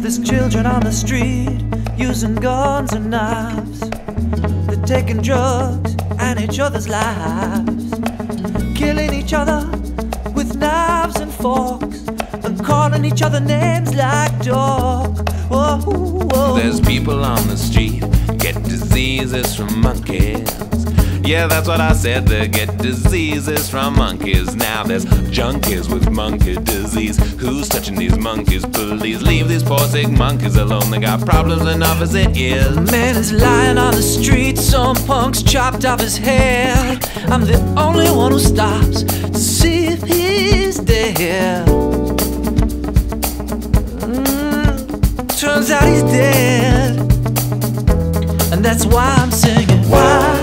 There's children on the street using guns and knives. They're taking drugs and each other's lives. Killing each other with knives and forks. And calling each other names like dog. Whoa, whoa. There's people on the street get diseases from monkeys. Yeah, that's what I said. They get diseases from monkeys. Now there's junkies with monkey disease. Who's touching these monkeys? Please leave these poor sick monkeys alone. They got problems enough as it is. Man is lying on the street, some punk's chopped off his head. I'm the only one who stops to see if he's dead. Mm, turns out he's dead, and that's why I'm singing. Why?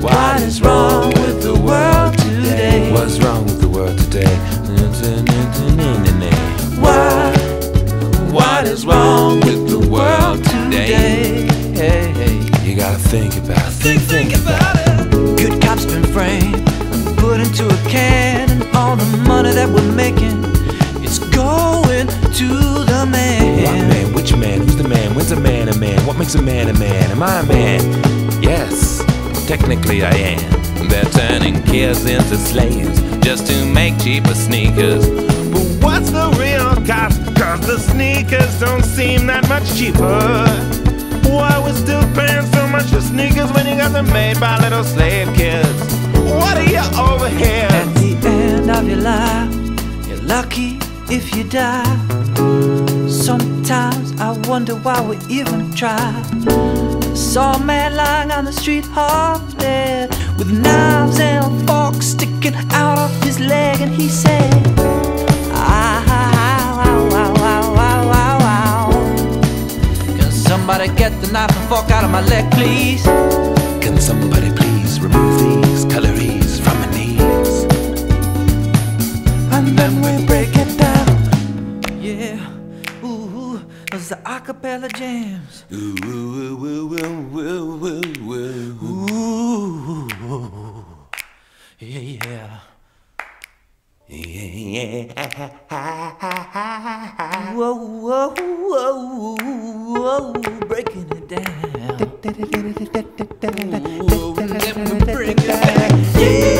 What is wrong with the world today? What's wrong with the world today? Think about it. Think, about it. Good cops been framed, put into a can, and all the money that we're making, it's going to the man. What man. man? Which man? Who's the man? When's a man a man? What makes a man a man? Am I a man? Yes, technically I am. They're turning kids into slaves just to make cheaper sneakers. But what's the real cost? Cause the sneakers don't seem that much cheaper. Why we still paying so much for sneakers made by little slave kids? What are you over here? At the end of your life, you're lucky if you die. Sometimes I wonder why we even try. Saw a man lying on the street half dead with knives and forks sticking out of his leg, and he said, "Ah, wow, wow, wow, wow, wow, wow. Can somebody get the knife and fork out of my leg, please?" We break it down. Yeah, ooh, those the acapella jams. Ooh, ooh, ooh, ooh, ooh, ooh, ooh. Ooh, yeah. Yeah. Whoa, whoa, whoa, whoa, breaking it down. Ooh, let me break it down. Yeah.